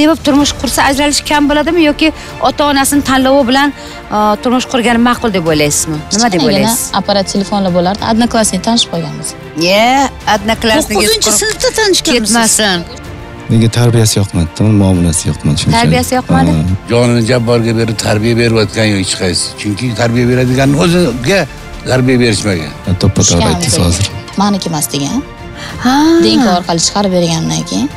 sevib turmush qursa ajralish kam bo'ladimi yoki ota onasini tanlovi bilan e, turmush qurgani ma'qul deb o'ylaysizmi? Nima deb o'ylaysiz? apparat telefonlar bo'lardi одноклассник tanishib qolganmiz ye одноклассниgiz to'qqizinchi sinfda tanishganmisiz ketmasin menga tarbiyasi yoqmadi muomalasi yoqmadi shuning uchun. Tarbiyasi yoqmadi? Jonini jabborga berib tarbiya berayotgan yo'q hech qaysi chunki tarbiya beradiganni o'ziga tarbiya berishmagan. To'ppa to'g'ri aytdingiz hozir. Maniki emas degan. Ha. DNK orqali chiqarib bergandan keyin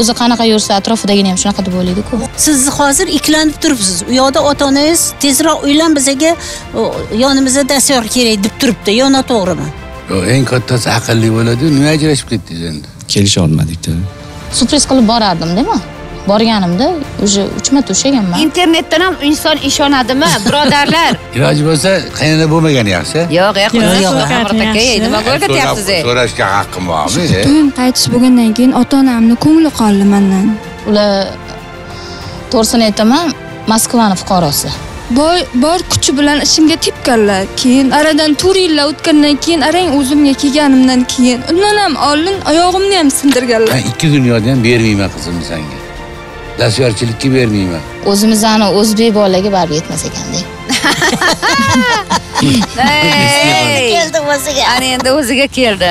o'zi qanaqa yursa atrofidagini ham shunaqa deb o'ylaydiku. Siz hozir ikkilanib turibsiz. U yoqda ota onangiz tezroq uylan bizaga yonimizda dastyor kerak deb turibdi. Yo noto'g'rimi? Yo'q, eng kattasi aqlli bo'ladi nima ajrashib ketdingiz endi? Kelisha olmadikda surpriz qilib borardimda man borganimda уже uchma tush ekanman internetdan ham inson ishonadimi birodarlar? Iloji bo'lsa qaynona bo'lmagan yaxshi? Yo'q yo'q Yo'q, nima o'rgatyapsiz So'rab- so'rashga haqqim bormi to'yim qaytish bo'lgandan keyin ota onamni ko'ngli qoldi mandan. Ular to'g'risini aytaman moskvani fuqarosi. Bor bor kuchi bilan ishimga tepganlar. Keyin aradan to'rt yillar o'tgandan keyin arang o'zimga kelganimdan keyin undan ham oldin oyog'imni ham sindirganlar. Man ikki dunyoda ham bermayman qizimni senga dastyorchilikka bermayman o'zimizni o'zbek bolalarga baribir yetmas ekanda keldi o'ziga ana endi o'ziga keldi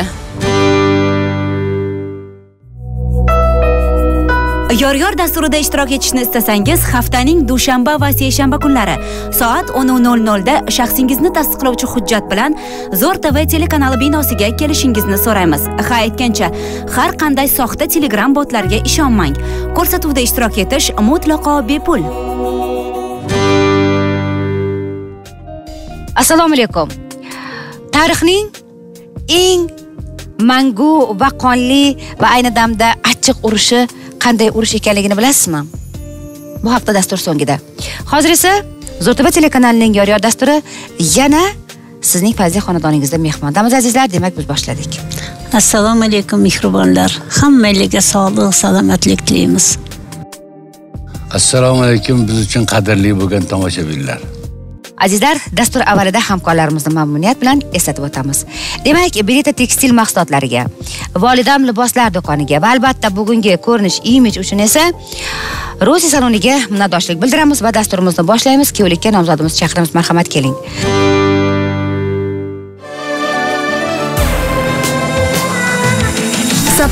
yor yor dasturida ishtirok etishni istasangiz haftaning dushanba va seshanba kunlari soat 10:00 da shaxsingizni tasdiqlovchi hujjat bilan zo'r tv telekanali binosiga kelishingizni so'raymiz. Ha aytgancha har qanday soxta telegram botlarga ishonmang. Ko'rsatuvda ishtirok etish mutlaqo bepul. Assalomu alaykum. Tarixning eng mangu va qonli va ayni damda achchiq urushi qanday urush ekanligini bilasizmi? Bu hafta dastur so'ngida. Hozir esa zo'rtv telekanalining yor yor dasturi yana sizning fayzli xonadoningizda mehmondamiz azizlar. Demak biz boshladik. Assalomu alaykum mehribonlar. Hammanglarga sog'lik salomatlik tilaymiz. Assalomu alaykum biz uchun qadrli bo'lgan tomoshabinlar. Azizlar dastur avvalida hamkorlarimizni mamnuniyat bilan eslatib o'tamiz. Demak belita tekstil mahsulotlariga volidam liboslar do'koniga va albatta bugungi ko'rinish imij uchun esa rozi saloniga minnatdorchilik bildiramiz va dasturimizni boshlaymiz. Kuyovlikka nomzodimiz chaqiramiz. Marhamat keling.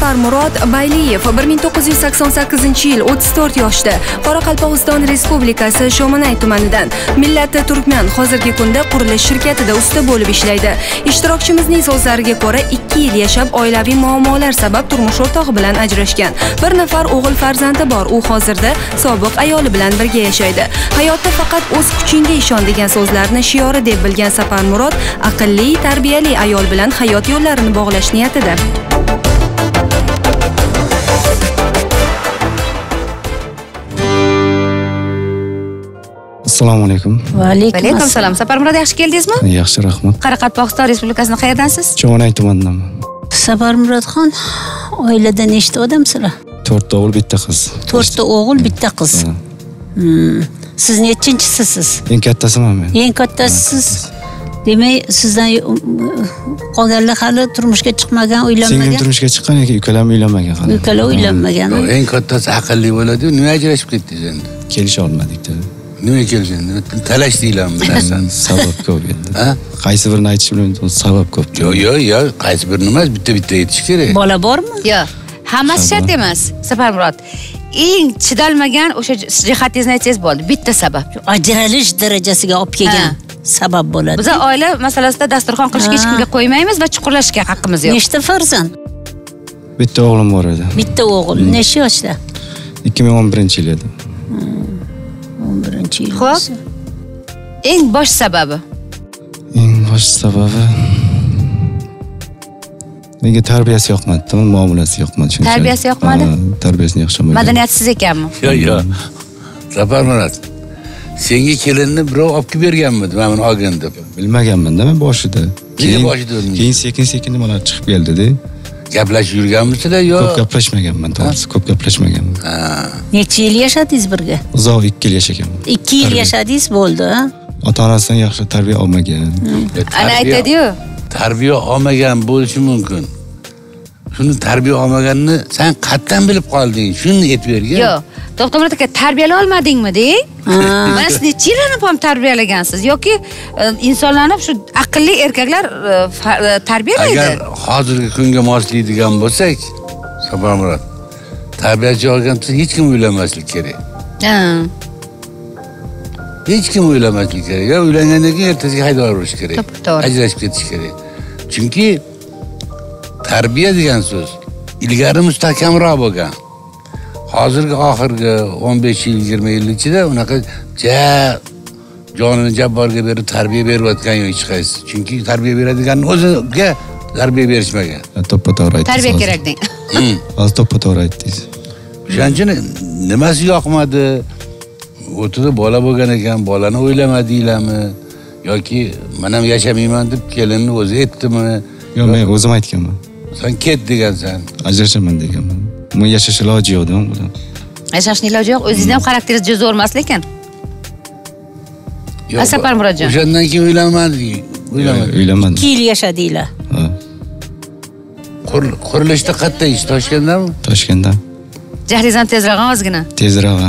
Safarmurod Bayliyev 1988 yil 34 yoshda Qoraqalpog'iston Respublikasi Shomanay tumanidan millati turkman hozirgi kunda qurilish shirkatida usta bo'lib ishlaydi. Ishtirokchimizning so'zlariga ko'ra 2 yil yashab oilaviy muammolar sabab turmush o'rtog'i bilan ajrashgan. Bir nafar o'g'il farzandi bor. U hozirda sobiq ayoli bilan birga yashaydi. Hayotda faqat o'z kuchingga ishon degan so'zlarni shiori deb bilgan Safarmurod aqlli, tarbiyali ayol bilan hayot yo'llarini bog'lash niyatida. Assalomu alaykum. Va alaykum assalom safarmurod yaxshi keldingizmi? Yaxshi rahmat. Qoraqalpog'iston respublikasidan qayerdansiz? Cho'nay tumanidanman safarmurodxon oilada nechta odamsizlar. To'rtta o'g'il bitta qiz. To'rtta o'g'il bitta qiz. Hmm. siz nechinchisiz? Eng kattasiman men? Eng kattasisiz. Demak sizdan qolganlar hali turmushga chiqmagan singlim uylanmagan turmushga chiqqan lekin ukalam uylanmagan hali? Ukalar uylanmagan. Eng kattasi aqlli bo'ladi nima ajrashib ketdingiz endi? Kelisha olmadikda nima kelsin talashdinglarmi bir narsani? Sabab ko'p endi. Ha? Qaysi birini aytish bilan sabab ko'p yo'q yo'q yo'q qaysi birini emas bitta bitta aytish kerak. Bola bormi? Yo'q hammasi shart emas safarmurod. Eng chidalmagan o'sha jihatingizni aytsangiz bo'ldi bitta sabab. Ajralish darajasiga olib kelgan sabab bo'ladi. Biza oila masalasida dasturxon qilishga hech kimga qo'ymaymiz va chuqurlashga haqqimiz yo'q. Nechta farzand? Bitta o'g'lim bor edi. Bitta o'g'il. Necha yoshda? ikki ming o'n birinchi yil edi birinchi yil Xo'p. eng bosh sababi? Eng bosh sababi? Menga tarbiyasi yoqmadida muomalasi yoqmadi shuning uchun. Tarbiyasi yoqmadi? Tarbiyasini yaxshi madaniyatsiz ekanmi? Yo'q yo'q safarmurat senga kelinni birov olib kelib berganmidi? Mana buni olgin deb bilmaganmanda men boshida. Keyin boshida keyin sekin sekin nimalar chiqib keldida gaplashib yurganmisizlar yo? Ko'p gaplashmaganman to'g'risi ko'p gaplashmaganman. Ha. necha yil yashadingiz birga? Uzoq ikki yil yashaganman. Ikki yil yashadingiz bo'ldi ota onasidan yaxshi tarbiya olmagan. Ana Tarbiya- aytadiyu. tarbiya olmagan bo'lishi mumkin. Shuni tarbiya olmaganini san qayerdan bilib qolding. Shuni aytib bergin. Yo'q to'xtamurod aka tarbiyalay olmadingmi deng mana siz yillarni ham tarbiyalagansiz yoki e, insonlarni shu aqlli erkaklar e, e, tarbiyalaydi? Agar hozirgi kunga moslaydigan bo'lsak safarmurod tarbiyachi olgan hech kim uylanmaslik kerak. Ha. hech kim uylanmaslik kerak. Yo uylangandan keyin ertasiga haydab yuborish kerak. To'g'ri. ajrashib ketish kerak. Chunki tarbiya degan so'z ilgari mustahkamroq bo'lgan hozirgi oxirgi o'n besh yil yigirma yil ichida unaqa ja jonini jabborga berib tarbiya berayotgan yo'q hech qaysi chunki tarbiya beradiganni o'ziga tarbiya berishmagan. To'ppa to'g'ri aytdingiz tarbiya kerak deng. Hmm. hozir to'ppa to'g'ri aytdingiz. O'shaning uchun nimasi yoqmadi? O'tida bola bo'lgan ekan bolani o'ylamadinglarmi? Yoki man ham yashamayman deb kelinni o'zi aytdimi? Yo'q men o'zim aytganman. San ket degansan ajrashaman deganman yashash iloji yo'q dedim. Bilan yashashni iloji yo'q o'zingizni ham xarakteringiz juda zo'r emas lekin. Yo'q, Asapar Murodjon. o'shandan keyin uylanmadik uylanmadik uylanmadim ikki yil yashadinglar. Ha, Qur- qurilishda qayerda ish toshkentdami? Toshkentda. Jahlingizni tezroq ozgina. Tezroq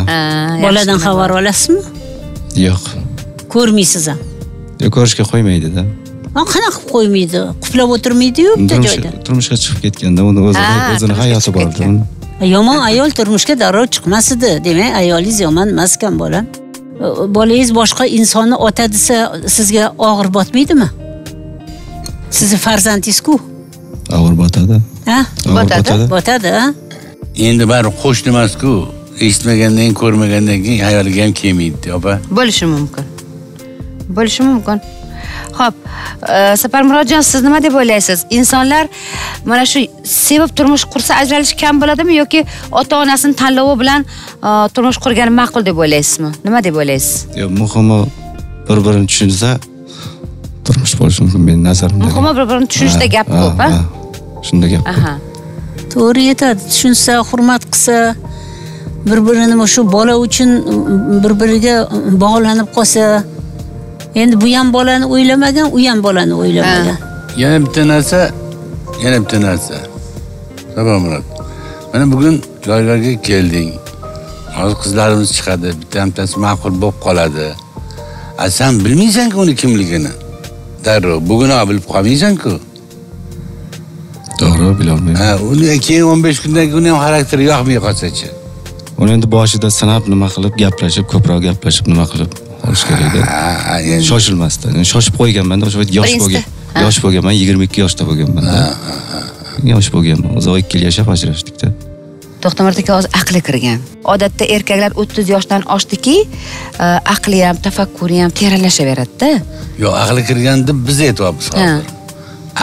boladan xabar. olasizmi? Yo'q. Ko'rmaysiz ham. Yo'q ko'rishga qo'ymaydida qanaqa qilib qo'ymaydi quflab o'tirmaydiyu bitta joyda turmushga chiqib ketganda uni o'zini turmushga hayoti bor yomon ayol turmushga darrov chiqmas edi demak ayolingiz yomon emas ekan bolam bolangiz boshqa insonni ota desa sizga og'ir botmaydimi sizni farzandingiz-ku og'ir botadi ha Botadi. botadi endi baribir qo'shni emasku eshitmagandan keyin ko'rmagandan keyin ayoliga ham kelmaydi opa bo'lishi mumkin bo'lishi mumkin ho'p e, sapar murodjon siz nima deb o'ylaysiz? Insonlar mana shu sevib turmush qursa ajralish kam bo'ladimi yoki ota onasini tanlovi bilan e, turmush qurgani ma'qul deb o'ylaysizmi? Nima deb o'ylaysiz? Yo'q muhimi bir birini tushunsa turmush bo'lishi mumkin meni nazarimda. Muhimi bir birini tushunishda gap ko'p a shunda gap ko'p. Aha. To'g'ri aytadi tushunsa hurmat qilsa bir birini shu bola uchun bir biriga bog'lanib qolsa endi bu ham bolani o'ylamagan u ham bolani o'ylamagan. Yana bitta narsa yana bitta narsa. Sabamurod mana bugun joylarga kelding. Hozir qizlarimiz chiqadi bitta bittasi ma'qul bo'lib qoladi. A san bilmaysanku uni kimligini? Darrov bugun ham bilib qolmaysanku? To'g'ri bilolmayman. Ha uni keyin o'n besh kundan keyin uni ham xarakteri yoqmay qolsachi? Uni endi boshida sinab nima qilib gaplashib ko'proq gaplashib nima qilib olish ha, endi shoshilmasdan shoshib qo'yganmanda o'sha payt yosh bo'lgan yosh bo'lganman yigirma ikki yoshda bo'lganmanda. Yosh bo'lganman. Uzoq ikki yil yashab ajrashdikda to'xtamurod aka hozir aqli kirgan. Odatda erkaklar o'ttiz yoshdan oshdiki e, aqli ham tafakkuri ham teranlashaveradida yo'q aqli kirgan deb biz aytyapmiz hozir.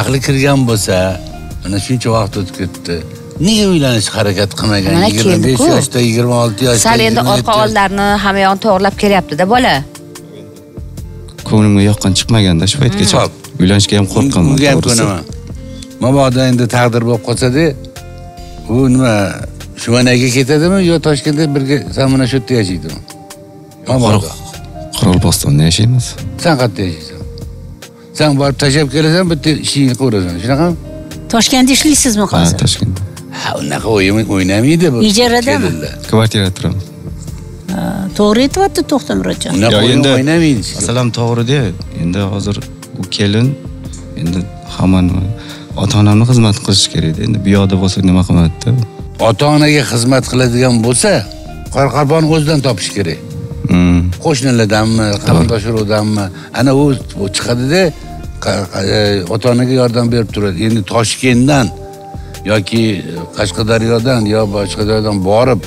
Aqli kirgan bo'lsa mana shuncha vaqt o'tib ketdi. Nega uylanishga harakat qilmagan? Yigirma besh yoshda yigirma olti yoshda sal endi 27 orqa yoshda. oldlarini hamma yog'ini to'g'irlab kelyaptida bola ko'nglimga yoqqan chiqmaganda shu paytgacha Hop. uylanishga ham qo'rqqanman unga ham ko'naman. Mabodo endi taqdir bo'lib qolsada u nima shumanaga ketadimi yo toshkentda birga san mana shu yerda yashaydimi? Mabodo. Qoraqalpog'istonda yashaymiz. San qayerda yashaysan? San borib tashlab kelasan bitta ishingni qilaverasan shunaqami toshkentda ishlaysizmi ha hozir? Toshkentda. Ha unaqa o'yin o'ynamaydi bu. Ijaradami? kvartirada turamiz Ha, to'g'ri aytyapti to'xtamurodjon unaqa Yo, o'yin endi- kim. masalan to'g'rida endi hozir u kelin endi hamma nima ota onamni xizmat qilish kerakda endi bu yoqda bo'lsa nima qilmadida ota onaga xizmat qiladigan bo'lsa qoraqalpog'ini o'zidan topish kerak. Hmm. qo'shnilardanmi qarindosh urug'danmi ana u chiqadida qa- qa- e, ota onaga yordam berib turadi. Endi toshkentdan yoki qashqadaryodan yo boshqa joydan borib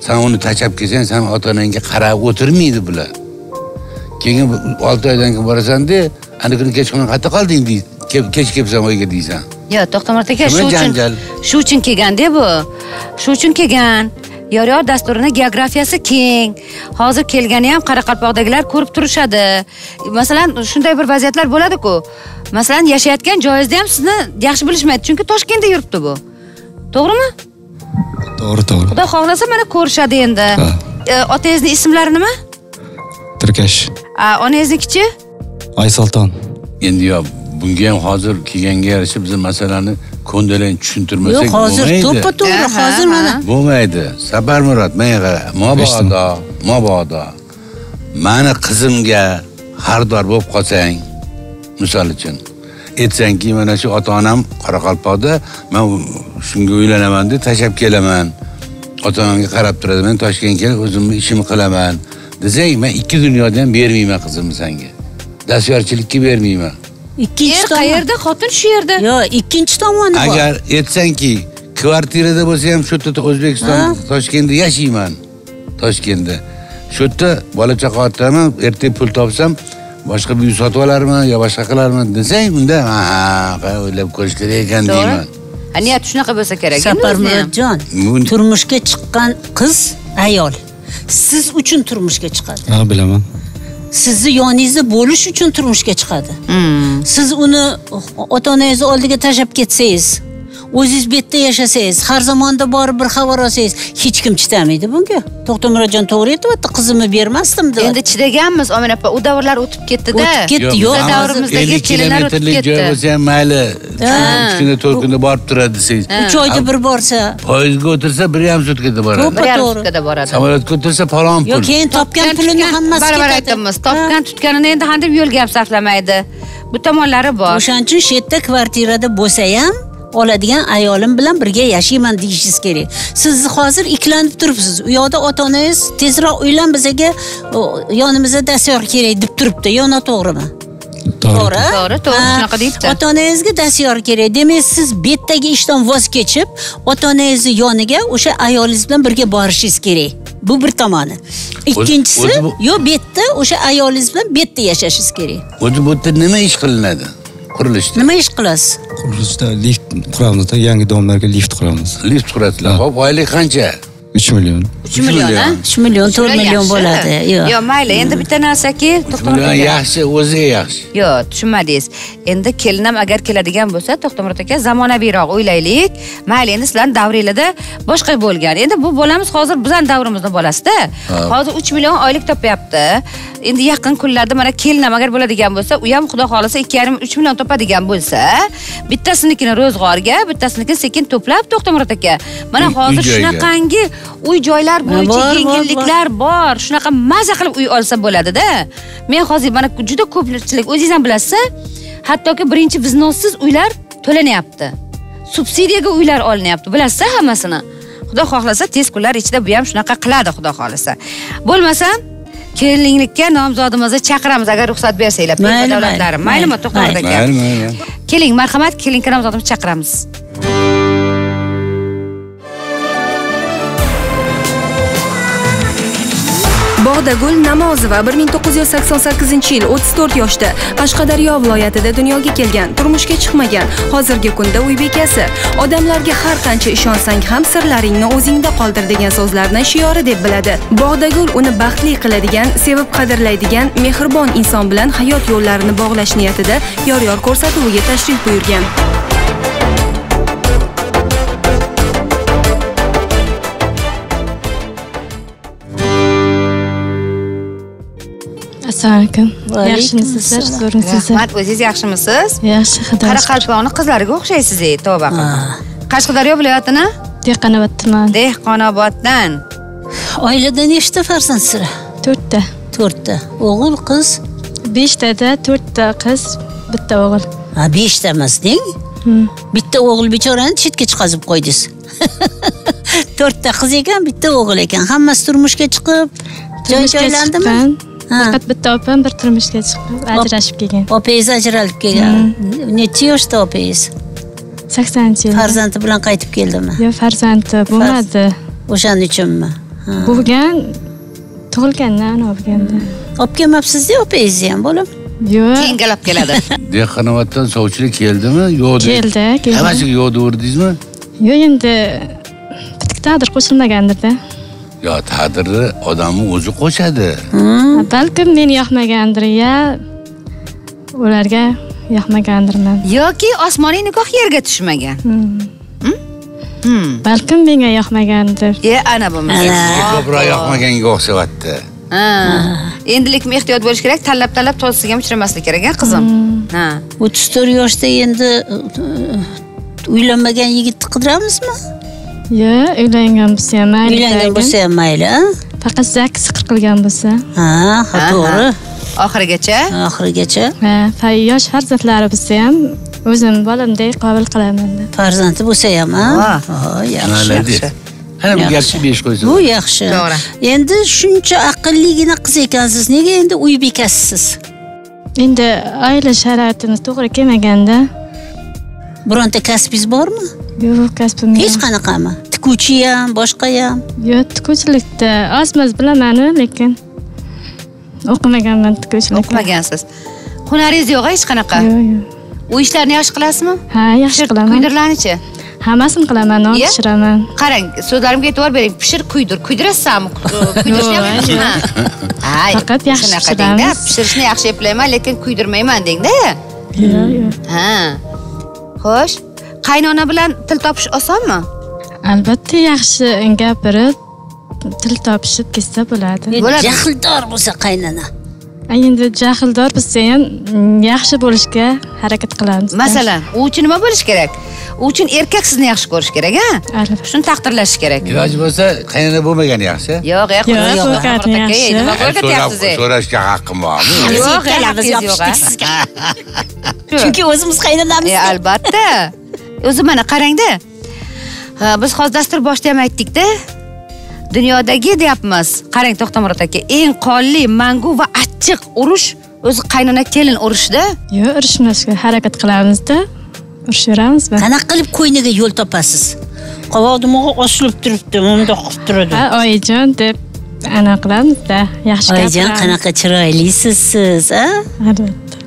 san uni tashlab kelsang san ota onangga qarab o'tirmaydi bular. Keyin olti oydan keyin borasanda ana kuni kechqurun qayerda qolding deydi. Ke- kech kelibsan uyga deysan. Yo'q to'xtamurod aka shu uchun janjal? shu uchun kelganda bu. Shu uchun kelgan. Yor yor dasturini geografiyasi keng. Hozir kelgani ham qoraqalpoqdagilar ko'rib turishadi. Masalan shunday bir vaziyatlar bo'ladiku. Masalan yashayotgan joyingizda ham sizni yaxshi bilishmaydi chunki toshkentda yuribdi bu. To'g'rimi to'g'ri to'g'ri. Xudo xohlasa mana ko'rishadi endi. E, otangizni ismlari nima? Tirkash. A, onangiznikichi? Aysolton endi yo bunga ham hozir kelganga yarasha biz masalani ko'ndalang tushuntirmasak yo'q hozir to'ppa to'g'ri hozir mana bo'lmaydi. Safar murod menga qara mabodo mabodo mani qizimga xaridor bo'lib qolsang misol uchun aytsangki mana shu ota onam qoraqalpoqda man shunga uylanaman deb tashlab kelaman. Ota onamga qarab turadi men toshkentga kelib o'zimni ishimni qilaman. Desang man ikki dunyoda ham bermayman qizimni senga. Dastyorchilikka bermayman. Ikkinchi er qayerda? Xotin shu yerda. Yo'q ikkinchi tomoni bor. Agar aytsangki kvartirada bo'lsa ham shu yerda o'zbekiston toshkentda yashayman. Toshkentda. Shu yerda bola chaqa ortaman ertaga pul topsam boshqa uy sotib olarman yo boshqa qilarman desang unda ha o'ylab ko'rish kerak ekan deyman niyat shunaqa bo'lsa kerak safar murodjon turmushga chiqqan qiz ayol. Siz uchun turmushga chiqadi ha bilaman sizni yoningizda bo'lish uchun turmushga chiqadi Hmm. siz uni ota onangizni oldiga tashlab ketsangiz o'zingiz bu yerda yashasangiz har zamonda borib bir xabar olsangiz hech kim chidamaydi bunga. To'xta murodjon to'g'ri aytyapti qizimni bermasdim deb endi chidaganmiz omin opa u davrlar o'tib ketdida. O'tib ketdi, yo'q, davrimizdagi 50 kelinlar o'tib kilometrlik joy ketdi. bo'lsa ham mayli uch kunda to'rt kunda borib turadi desangiz. Uch oyda bir borsa. Poyezdga o'tirsa bir yarim sutkada boradi. Bir yarim to'g'ri. sutkada boradi. Samolyotga o'tirsa falon yo pul keyin topgan pulini hammasi baravar Ha. topgan tutganini endi hadeb yo'lga ham sarflamaydi. Bu tomonlari bor. O'shaning uchun shu yerda kvartirada bo'lsa ham oladigan ayolim bilan birga yashayman deyishingiz kerak. Siz hozir ikkilanib turibsiz. U yoqda ota onangiz tezroq uylan bizaga yonimizda dastyor kerak deb turibdi. Yo noto'g'rimi to'g'ri. To'g'ri, to'g'ri, shunaqa deyapti. ota onangizga dastyor kerak. Demak siz bu yerdagi ishdan voz kechib ota onangizni yoniga o'sha ayolingiz bilan birga borishingiz kerak. Bu bir tomoni. Ikkinchisi yo bu yerda o'sha ayolingiz bilan bu yerda yashashingiz kerak. O'zi bu yerda nima ish qilinadi qurilishda. Nima ish qilasiz? Qurilishda lift quramizda yangi domlarga lift quramiz. Lift quradilar. Hop oylik qancha uch million uch million a? uch million to'rt Shunlar million yaxshi. bo'ladi yo'q yo'q mayli endi bitta narsaki million yaxshi o'ziga yaxshi yo'q tushunmadingiz endi kelinam agar keladigan bo'lsa to'xtamurod aka zamonaviyroq o'ylaylik. Mayli endi sizlarni davringlarda boshqa bo'lgan. Endi bu bolamiz hozir bizani davrimizni bolasida. Hozir uch million oylik topyapti. Endi yaqin kunlarda mana kelinam agar bo'ladigan bo'lsa u ham xudo xohlasa ikki yarim uch million topadigan bo'lsa bittasinikini ro'zg'orga bittasinikini sekin to'plab to'xtamurod aka mana hozir shunaqangi uy joylar bo'yicha yengilliklar bor. shunaqa maza qilib uy olsa bo'ladida. Men hozir mana juda ko'pchilik o'zingiz ham bilasiz hattoki birinchi vznossiz uylar to'lanyapti subsidiyaga uylar olinyapti. Bilasiz hammasini. Xudo xohlasa tez kunlar ichida bu ham shunaqa qiladi xudo xohlasa. Bo'lmasa kelinlikka nomzodimizni chaqiramiz agar ruxsat bersanglar Mayli, maylimi mayli, to'xtamurod aka keling marhamat kelinka nomzodimizni chaqiramiz Odagul namozova 1988 yil 34 yoshda qashqadaryo viloyatida dunyoga kelgan turmushga chiqmagan. Hozirgi kunda uy bekasi. Odamlarga har qancha ishonsang ham sirlaringni o'zingda qoldir degan so'zlarni shiori deb biladi. Bog'dagul uni baxtli qiladigan sevib qadrlaydigan mehribon inson bilan hayot yo'llarini bog'lash niyatida yor yor ko'rsatuviga tashrif buyurgan. Assalomu alaykum yaxshimisizlar zo'rmisizlar rahmat o'zingiz yaxshimisiz yaxshi xudo shukr. qoraqalpoqni qizlariga o'xshaysiz ey tavba qildim. Qashqadaryo viloyatini dehqonobod tuman dehqonoboddan oilada nechta farzand sizlar to'rtta. To'rtta. O'g'il qiz? Beshtada to'rtta qiz bitta o'g'il. Ha beshta emas deng? Bitta o'g'il bechorani chetga chiqazib qo'ydingiz. To'rtta qiz ekan bitta o'g'il ekan. Hammasi turmushga chiqib joy joylandimi. Faqat bitta opam bir turmushga chiqqan ajrashib kelgan. opangiz ajralib kelgan. Necha yoshda opangiz saksoninchi yilda. Farzandi bilan qaytib keldimi? Yo farzandi bo'lmadi. o'shaning uchunmi? Bo'lgan tug'ilgandan bo'lganda. Olib kelmabsizda opangizni ham bolam yo'q keyin olib keladi. Dehqonoboddan sovchilik keldimi? Yo'q keldi keldi. Hammasiga yo'q deverdingizmi yo'q endi bitik taqdir qo'shilmagandirda yo taqdirni odamni o'zi qo'shadi. Balkim men yoqmagandir ya ularga yoqmagandirman. Yoki osmoniy nikoh yerga tushmagan. Balkim menga yoqmagandir. E ana bo'lmasa Ana. ko'proq yoqmaganga o'xshabdi ha. Endilikmi ehtiyot bo'lish kerak tanlab tanlab tozasiga ham uchramaslik kerak a qizim? Ha. O'ttiz to'rt yoshda endi e, uylanmagan yigitni qidiramizmi yo'q uylangan bo'lsa ham mayli uylangan bo'lsa ham mayli faqat zakis qilgan bo'lsa. Ha ha to'g'ri. Oxirigacha? Oxirigacha. Ha yosh farzandlari bo'lsa ham o'zim bolamdek qabul qilaman farzandi bo'lsa ham. Ha, yaxshi yaxshi. ana bu Yaxshi. gapni besh qo'ysin. Bu yaxshi. To'g'ri. endi shuncha aqlligina qiz ekansiz. Nega endi uy bekasisiz endi oila sharoitini to'g'ri kelmaganda. Bironta kasbingiz bormi yo'q kasbim hech qanaqami? Tikuvchi ham boshqa ham yo'q tikuvchilikda ozmoz bilamanu lekin o'qimaganman tikuvchilikda o'qimagansiz. Hunaringiz yo'q hech qanaqa? Yo'q yo'q. Uy ishlarini yaxshi qilasizmi? Ha yaxshi qilaman. kuydirlarnichi? Hammasini qilaman non pishiraman. Qarang so'zlarimga e'tibor bering. Pishir kuydir. Kuydirasizmi kuydirishni ham Faqat yaxshi shunaqa dengda pishirishni yaxshi eplayman lekin kuydirmayman dengda. Yo'q yo'q. Ha. Xo'sh qaynona bilan til topish osonmi albatta yaxshi gapirib til topishib ketsa bo'ladi Bo'ladi. jahldor bo'lsa qaynona A, endi jahldor bo'lsa ham mm, yaxshi bo'lishga harakat qilamiz masalan u uchun nima bo'lishi kerak u uchun erkak sizni yaxshi ko'rishi kerak a albatta shuni taqdirlash kerak iloji bo'lsa qaynona bo'lmagani yaxshi yo'q e Yo'q, nima e? so'rashga haqqim bormi yo'q e, yo'q sizga chunki o'zimiz qaynonamiz e albatta o'zi mana qarangda. Biz hozir dastur boshida ham aytdikda. Dunyodagi deyapmiz. Qarang to'xtamurod aka eng qonli mangu va achchiq urush o'zi qaynona kelin urushda yo'q urishmashga harakat qilamizda. Urishaveramizmi qanaqa qilib qo'yniga yo'l topasiz? Qovoq dumog'i osilib turibdi bundoq qilib turadi. Ha oyijon deb ana qilamizda yaxshi oyijon qanaqa chiroylisiz siz a albatta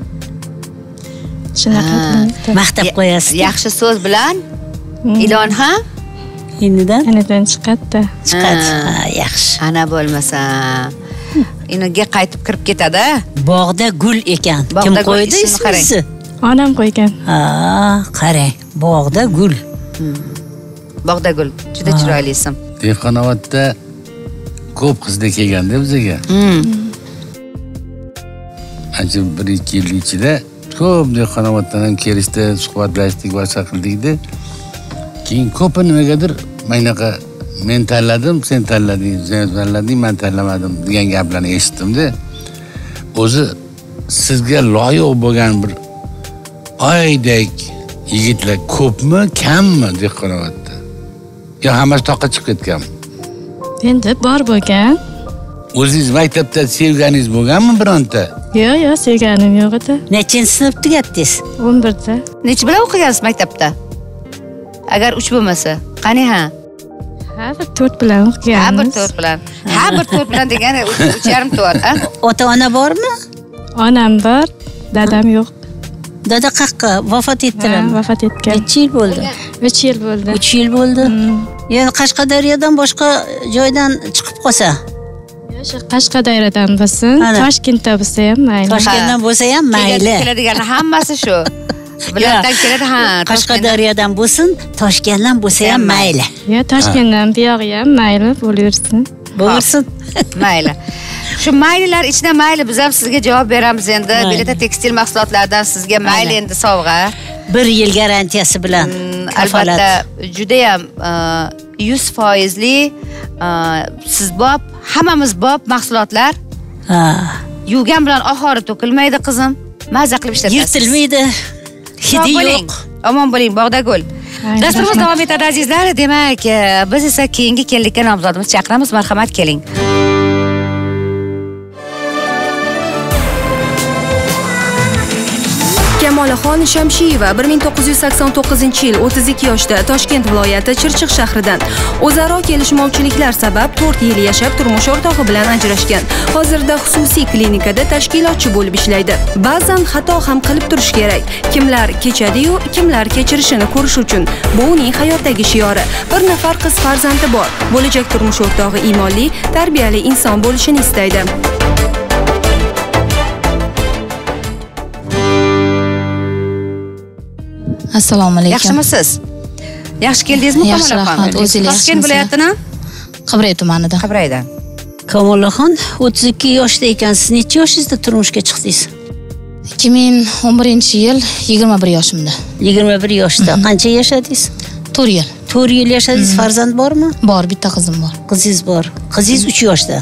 shunaqa Ha. maqtab Ya- qo'yasiz yaxshi so'z bilan ilon ham inidan anidan chiqadida. Chiqadi. Ha. ha yaxshi. Ana bo'lmasa. Iniga qaytib kirib ketadi bog'da gul ekan. Bog'da kim gul qo'ydi ismini onam qo'ygan. Ha qarang. Bog'da gul. Bog'dagul juda chiroyli ism. Dehqonobodda ko'p qizlar kelganda bizga. Ancha bir ikki yil ichida ko'p dehqonoboddan ham kelishdi suhbatlashdik boshqa qildikda keyin ko'pi nimagadir man men tanladim sen tanlading sen tanlading man tanlamadim degan gaplarni eshitdimda o'zi sizga loyiq bo'lgan bir oydek yigitlar ko'pmi kammi dehqonobodda yo hammasi toqqa chiqib ketganmi endi bor bo'lgan. O'zingiz maktabda sevganingiz bo'lganmi bironta? Yo'q yo'q sevganim yo'q edi. Nechinchi sinf tugatdingiz o'n birda nechi bilan o'qigansiz maktabda? Agar uch bo'lmasa qani ha? Ha bir to'rt bilan ha bir o'qiganmiz to'rt bilan. Ha bir to'rt bilan degani uch yarim to'rt a ota ona bormi? Onam bor dadam yo'q. Dada qayerqa vafot Ha, etdilarmi vafot etgan. Necha yil bo'ldi? Uch yil bo'ldi. Uch yil bo'ldi? Endi qashqadaryodan boshqa joydan chiqib qolsa o'sha qashqadaryodan bo'lsin toshkentda bo'lsa ham mayli. Toshkentdan bo'lsa ham mayli. Keladi- keladigani hammasi shu. Viloyatdan keladi ha qashqadaryodan bo'lsin toshkentdan bo'lsa ham mayli. Yo toshkentdan buyog'i ham mayli bo'laversin bo'lsin mayli. Shu maylilar ichida mayli biz ham sizga javob beramiz endi. Beleta tekstil mahsulotlaridan sizga mayli. endi sovg'a. Bir yil garantiyasi bilan Mm, kafolat. albatta judayam uh, yuz foizli uh, sizbob hammamiz bob mahsulotlar. Ha, yuvgan bilan ohori to'kilmaydi qizim. Maza qilib ishlatasiz. Yirtilmaydi. Hidi yo'q. omon bo'ling bog'dagul dasturimiz davom etadi azizlar. Demak eh, biz esa keyingi kellikka nomzodimizni chaqiramiz. Marhamat keling jamolaxon shamshiyeva 1989 yil 32 yoshda toshkent viloyati chirchiq shahridan. O'zaro kelishmovchiliklar sabab 4 yil yashab turmush o'rtog'i bilan ajrashgan. Hozirda xususiy klinikada tashkilotchi bo'lib ishlaydi. Ba'zan xato ham qilib turish kerak. Kimlar kechadiyu kimlar kechirishini ko'rish uchun bu uning hayotdagi shiori. Bir nafar qiz farzandi bor. Bo'lajak turmush o'rtog'i iymonli tarbiyali inson bo'lishini istaydi. Assalomu alaykum. Yaxshimisiz? Yaxshi keldingizmi Yaxshi, rahmat. O'zingiz toshkent viloyatini? Qibray tumanida. Qibraydan kamollaxon o'ttiz ikki yoshda ekansiz. Necha yoshingizda turmushga chiqdingiz? ikki ming o'n birinchi yil yigirma bir yoshimda. Yigirma bir yoshda. Qancha yashadingiz? To'rt yil. To'rt yil yashadingiz. Farzand bormi? Bor bitta qizim bor. Qizingiz bor. Qizingiz uch yoshda?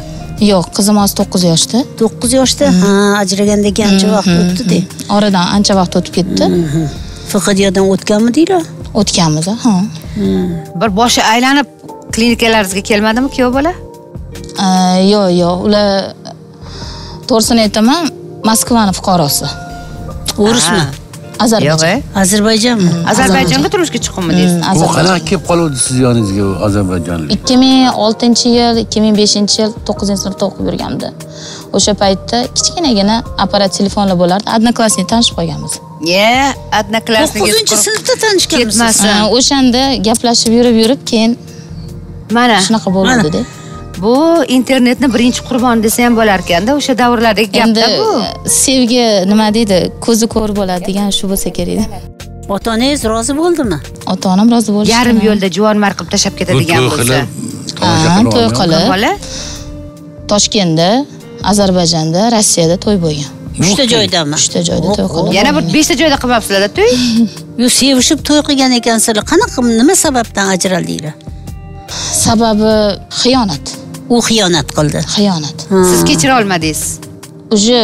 Yo'q qizim hozir to'qqiz yoshda. To'qqiz yoshda? Ha ajragandan keyin ancha vaqt o'tdida oradan ancha vaqt o'tib ketdi fqdyodan o'tganmidinglar o'tganmiz ha. Bir boshi aylanib klinikalaringizga kelmadimi kuyov bola? Yo'q yo'q ular to'g'risini aytaman moskvani fuqarosi. O'rismi yo'q ozarbayjon e ozarbayjonmi ozarbayjonga turmushga chiqqanmidingiz Mm, bu Ozarbayjon. qanaqa kelib qoluvdi sizni yoningizga u ozarbayjonlik ikki ming oltinchi yil ikki ming beshinchi yil to'qqizinchi sinfda o'qib yurganimda o'sha paytda kichkinagina apparat telefonlar bo'lardi. Одноклассник tanishib qolganmiz ye to'qqizinchi sinfda tanishganmisiz ketmasin. O'shanda gaplashib yurib yurib keyin mana. shunaqa bo'lgandida bu internetni birinchi qurboni desa ham bo'lar ekanda o'sha davrlardagi gapda bu. sevgi nima deydi? Ko'zi ko'r bo'ladi degan shu bo'lsa kerakda ota onangiz rozi bo'ldimi? Ota onam rozi bo'lishdi yarim yo'lda juvonmarg qilib tashlab ketadigan bo'lsa. To'y qilib bola toshkentda ozarbayjonda rossiyada to'y bo'lgan uchta joydami uchta joyda to'y qilib. Yana bir beshta joyda qilmabsizlarda to'y? Yo sevishib to'y qilgan ekansizlar qanaqa nima sababdan ajraldinglar sababi xiyonat. U xiyonat qildi. Xiyonat. Siz kechira olmadingiz. Уже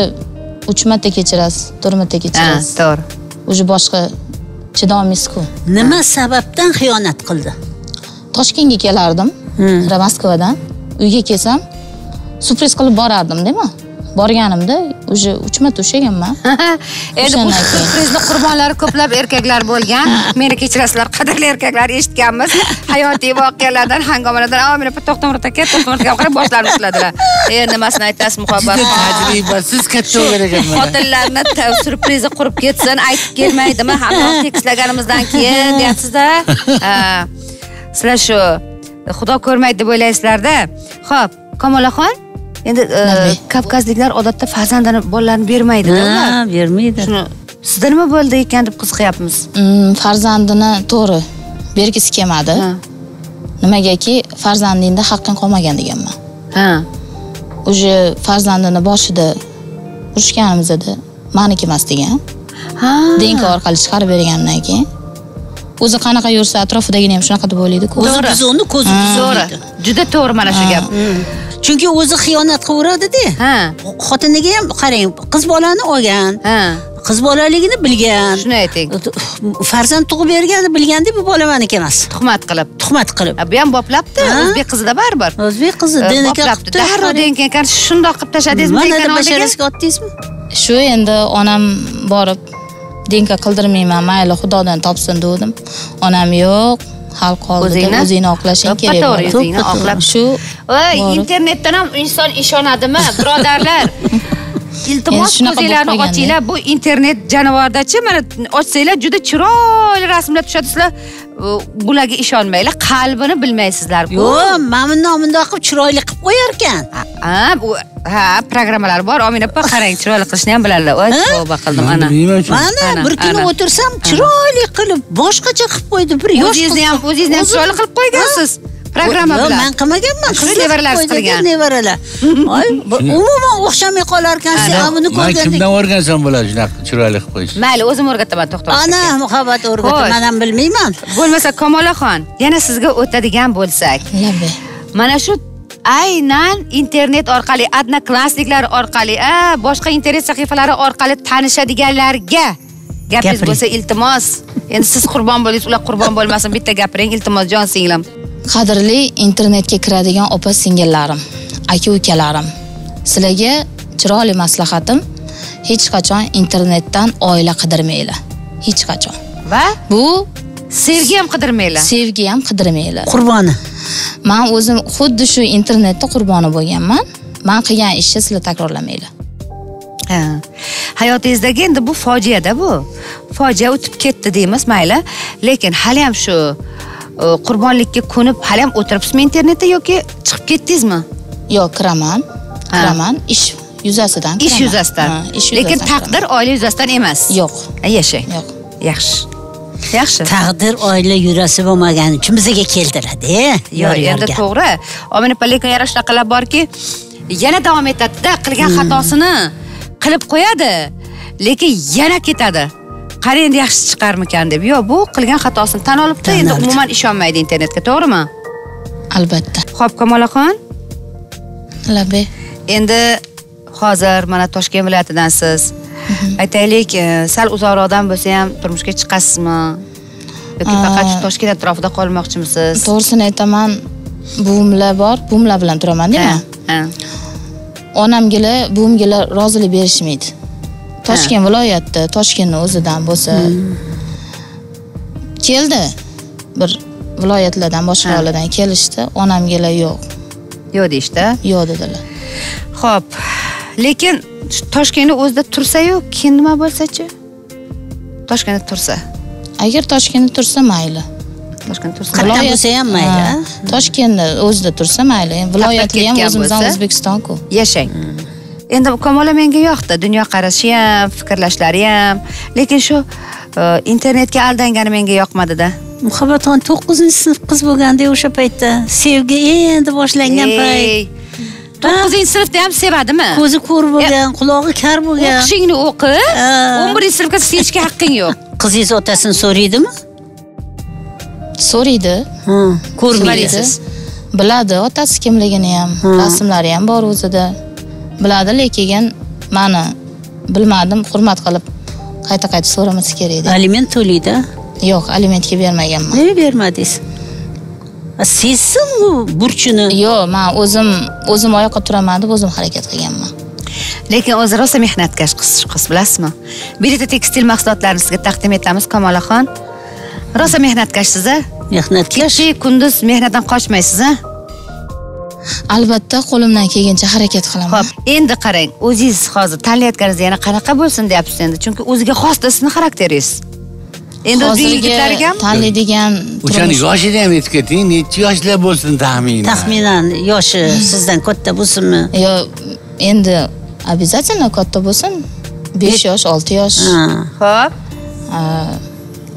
uch marta kechirasiz to'rt marta ha kechirasiz to'g'ri. Уже boshqa chidolmaysizku nima sababdan xiyonat qildi? Toshkentga kelardim Hmm. moskvadan. Uyga kelsam surpriz qilib borardimdami borganimda уже uch marta ushlaganman endi bu qurbonlari ko'plab erkaklar bo'lgan. Meni kechirasizlar qadrli erkaklar eshitganmiz. Hayotiy voqealardan hangomalardan. A meni to'xtamurod aka to'xtamurod aka qarab boshlarini ushladilar. E nimasini aytasiz muhabbat? Juda tajribasiz katta bo'lar ekan mana xotinlarni surprizi qurib ketsin aytib kelmaydimi? Hamma tekslaganimizdan keyin deyapsizda. Sizlar shu xudo ko'rmaydi deb o'ylaysizlarda. Ho'p kamolaxon endi e, kavkazliklar odatda farzandini bolalarini bermaydida ular. ha bermaydi. Shuni sizda nima bo'ldi ekan deb qiziqyapmiz? Mm, farzandini to'g'ri bergisi kelmadi. Nimagaki farzandingda haqqing qolmagan deganman. Ha. Уже farzandini boshida urushganimizda maniki emas degan. Ha. Dnk orqali chiqarib bergandan keyin o'zi qanaqa yursa atrofidagini ham shunaqa deb o'ylaydiku. O'zi To'g'ri. buzuvni ko'zi to'g'ri. buzmaydi juda to'g'ri mana shu gap. Chunki o'zi xiyonat qilaveradida ha. Xotiniga ham qarang qiz bolani olgan ha. qiz bolaligini bilgan. Shuni ayting. Farzand tug'ib berganini bilganda bu bola maniki emas. Tuhmat qilib. Tuhmat qilib. Bu ham boplabdi. O'zbek qizida baribir. O'zbek qizi dnk qilibdi darrov dnk shundoq qilib tashladingizmi mana basharasiga otdingizmi? Shu endi onam borib dnk qildirmayman mayli xudodan topsin degandim onam yo'q xalq oldida O'zingni? o'zingni oqlashing kerak to'g'ri, o'zingni oqlab. shu voy borib. internetdan ham inson ishonadimi birodarlar iltimos ko'zinglarni ochinglar. Bu internet jonivordachi mana ochsanglar juda chiroyli rasmlar tushadi sizlar bularga ishonmanglar qalbini bilmaysizlar yo'q mana bundoq bundoq qilib chiroyli qilib qo'yar ekan ha bu ha programmalar bor. Omina opa qarang chiroyli qilishni ham biladilar voy tavba qildim ana. mana Ana, bir kuni o'tirsam chiroyli qilib boshqacha qilib qo'ydi bir yosh o'zingizni ham o'zingizni ham chiroyli qilib qo'ygansiz programma Yo'q, bilan. man qilmaganman qo'ygan, qilgan. nevaralar Oy, bu- umuman o'xshamay qolar ekansiz buni man ko'rganda kimdan o'rgansam bo'ladi shunaqa chiroyli qilib qo'yish mayli o'zim o'rgataman to'xtab ana muhabbat o'rgatib Xo'sh. man ham bilmayman. Bo'lmasa kamolaxon yana sizga o'tadigan bo'lsak. Mana shu aynan internet orqali одноклассниклар orqali a boshqa internet sahifalari orqali tanishadiganlarga gapingiz bo'lsa iltimos. Endi siz qurbon bo'ldingiz ular qurbon bo'lmasin bitta gapiring iltimos jon singlim qadrli internetga kiradigan opa singillarim aka ukalarim sizlarga chiroyli maslahatim hech qachon internetdan oila qidirmanglar hech qachon. Va bu sevgi ham qidirmanglar sevgi ham qidirmanglar qurboni. Man o'zim xuddi shu internetda qurboni bo'lganman man qilgan ishni sizlar takrorlamanglar Ha. hayotingizdagi endi bu fojiada bu. Fojia o'tib ketdi deymiz mayli. Lekin hali ham shu qurbonlikka ko'nib hali ham o'tiribsizmi internetda yoki chiqib ketdingizmi? Yo'q kiraman. Kiraman. Ish yuzasidan ish yuzasidan. Lekin taqdir oila yuzasidan emas. Yo'q. Ha, yashang. Yo'q. Yaxshi. Yaxshi. Taqdir oila yurasi bo'lmagani uchun bizaga keltiradi yo'q endi to'g'ri. Omin opa lekin yana shunaqalar borki yana davom etadida qilgan xatosini qilib qo'yadi lekin yana ketadi qara endi yaxshi chiqarmikan deb. Yo'q bu qilgan xatosini tan olibdi. Endi umuman ishonmaydi internetga to'g'rimi? Albatta. Ho'p kamolaxon. Labe endi hozir mana toshkent viloyatidansiz. Aytaylik e, sal uzoqroqdan bo'lsa ham turmushga chiqasizmi? Yoki faqat shu toshkent atrofida qolmoqchimisiz? To'g'risini aytaman buvimlar bor. Buvimlar bilan men ha. onamgila buvimgila rozilik berishmaydi toshkent viloyatida toshkentni o'zidan bo'lsa keldi. Bir viloyatlardan boshqa Ha. joylardan kelishdi. Onamgila yo'q. Yo'q deyishdi yo'q dedilar. Ho'p lekin toshkentni o'zida tursayu keyin nima bo'lsachi? Toshkentda tursa. Agar toshkentda tursa mayli. Toshkentda tursa Qayerda Viloyat- bo'lsa ham mayli, toshkentni o'zida tursa mayli. Endi viloyatli ham o'zimizdan o'zbekistonku. Yashang endi kamola menga yoqdi. Dunyoqarashi ham fikrlashlari ham. Lekin shu e, internetga aldangani menga yoqmadida. Muhabbatxon to'qqizinchi sinf qiz bo'lganda o'sha paytda sevgi endi boshlangan payt. To'qqizinchi sinfda ham sevadimi? Ko'zi ko'r bo'lgan qulog'i kar bo'lgan. o'qishingni o'qi. O'n birinchi sinfga sevishga haqqing yo'q. Qizingiz otasini so'raydimi? So'raydi. Ha, ko'rmaydi. Biladi. Otasi kimligini ham rasmlari ham bor o'zida biladi lekin mani bilmadim hurmat qilib qayta qayta so'ramasa kerak deb aliment to'laydi? Yo'q alimentga bermaganman. Nega bermadingiz? A, sezsin u burchini? Yo'q man o'zim o'zim oyoqqa turaman deb o'zim harakat qilganman. Lekin o'zi rosa mehnatkash qiz shu qiz bilasizmi? Birita tekstil mahsulotlarini sizga taqdim etamiz kamolaxon. Rosa mehnatkashsiz a mehnatkash? Kecha kunduz mehnatdan qochmaysiz a albatta qo'limdan kelgancha harakat qilaman. Ho'p endi qarang o'zingiz hozir tanlayotganingiz yana qanaqa bo'lsin deyapsiz endi chunki o'ziga xosda sizni xarakteringiz endi o'zbek yigitlariga ham tanlaydigan o'shani yoshini ham aytib keting nechi yoshlar bo'lsin taxminan? Taxminan yoshi sizdan katta bo'lsinmi? Yo endi обязательно katta bo'lsin. Besh yosh olti yosh. Ho'p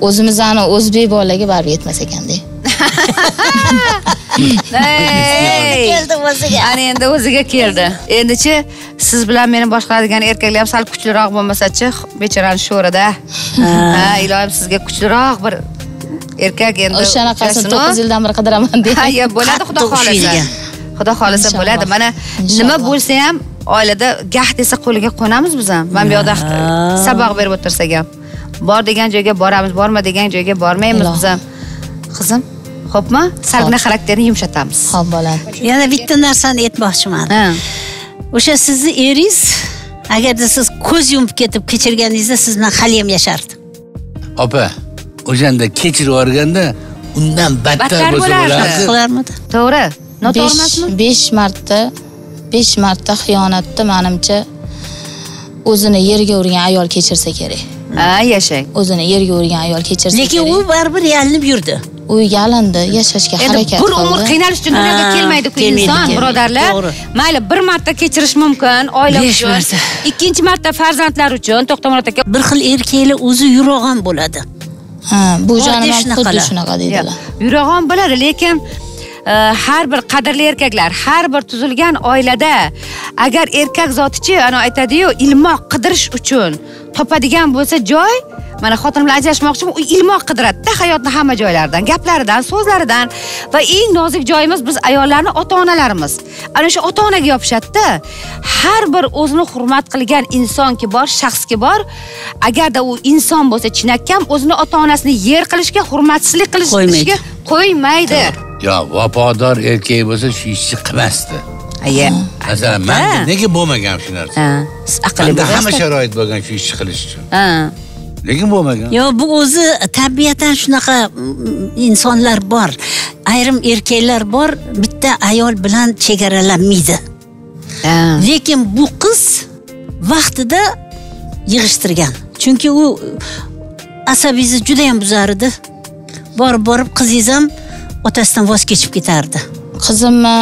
o'zimizni o'zbek bolalarga baribir yetmas ekanda! Keldi o'ziga. Ana endi o'ziga keldi. Endichi siz bilan meni boshqaradigan erkaklar ham sal kuchliroq bo'lmasachi bechorani sho'rida. Ha. Ilohim sizga kuchliroq bir erkak endi o'shanaqasini to'qqiz yildan beri qidiraman ha deyapti ya bo'ladi xudo xohlasa. xudo xohlasa bo'ladi. Mana nima bo'lsa ham oilada gah desa qo'liga qo'namiz biz ham. Mana bu yoqda saboq berib o'tirsak ham. Bor degan joyga boramiz borma degan joyga bormaymiz biz ham. Qizim xo'pmi? Salgina xarakterni yumshatamiz. Ho'p bolam. Yana bitta narsani aytmoqchiman. Ha. O'sha sizni eringiz agarda siz ko'z yumib ketib kechirganingizda siz bilan haliyam yashardi opa o'shanda kechirib yuborganda undan battar bo'lsa bo'lardi. qilarmidi to'g'ri. Besh noto'g'rimasmi besh marta besh marta xiyonatni manimcha o'zini yerga urgan ayol kechirsa kerak. Ha yashang. O'zini yerga urgan ayol kechirsa lekin u baribir yalinib yurdi u yalindi yashashga endi harakat bir umr qildi qiynalish uchun dunyoga kelmaydiku kelmaydi, inson birodarlar. Mayli bir marta kechirish mumkin oila Besh uchun. marta. ikkinchi marta farzandlar uchun to'xtamurod aka. Bir xil erkaklar o'zi yurag'on bo'ladi. Ha bu jonim ham xuddi shunaqa deydilar. yurag'on bo'ladi lekin e, har bir qadrli erkaklar har bir tuzilgan oilada agar erkak zotichi ana aytadiyu ilmoq qidirish uchun topadigan bo'lsa joy mana xotinim bilan ajrashmoqchiman u ilmoq qidiradida hayotni hamma joylaridan gaplaridan so'zlaridan va eng nozik joyimiz biz ayollarni ota onalarimiz ana shu ota onaga yopishadida har bir o'zini hurmat qilgan insonki bor shaxski bor agarda u inson bo'lsa chinakam o'zini ota onasini yer qilishga hurmatsizlik qilish- Qo'ymaydi. qilishga qo'ymaydi. Yo vafodor erkak bo'lsa shu ishni qilmasdi. Aya masalan manda nega bo'lmagan shu narsa? Manda hamma sharoit bo'lgan shu ishni qilish uchun. Ha lekin bo'lmagan. Yo bu o'zi tabiatan shunaqa mm, insonlar bor. Ayrim erkaklar bor bitta ayol bilan chegaralanmaydi. Lekin bu qiz vaqtida yig'ishtirgan. Chunki u asabingizni juda yam buzar edi borib borib qizingiz ham otasidan voz kechib ketardi. Qizimni